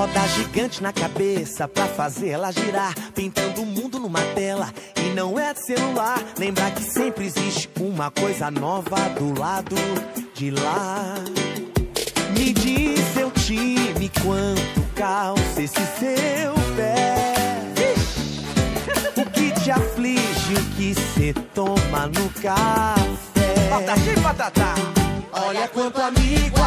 Roda gigante na cabeça pra fazer ela girar, pintando o mundo numa tela. E não é de celular, lembrar que sempre existe uma coisa nova do lado de lá. Me diz seu time quanto calça esse seu pé. O que te aflige, o que cê toma no café. Patati patatá. Olha quanto amigo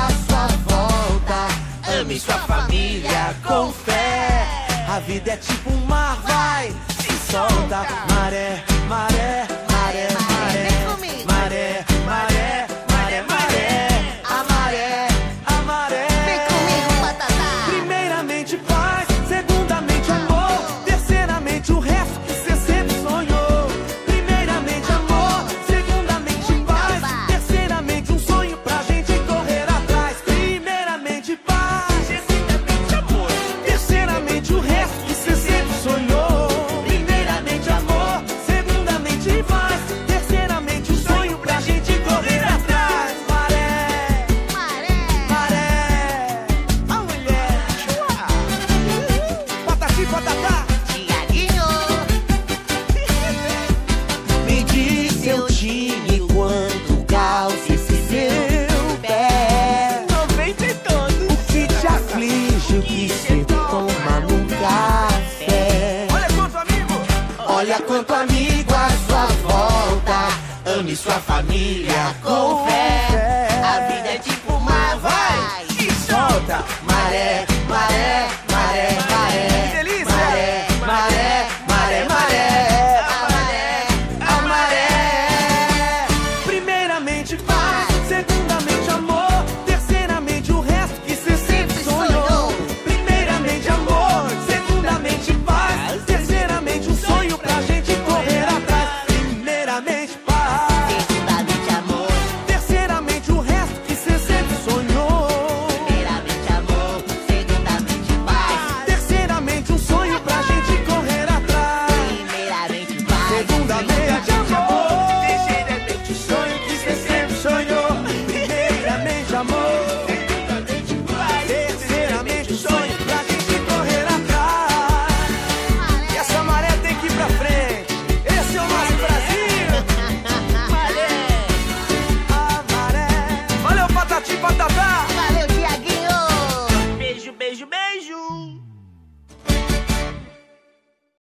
Ame sua família com fé. A vida é tipo um mar, vai, se solta. Maré, maré. Olha quanto amigo à sua volta. Ame sua família com fé. Ándale.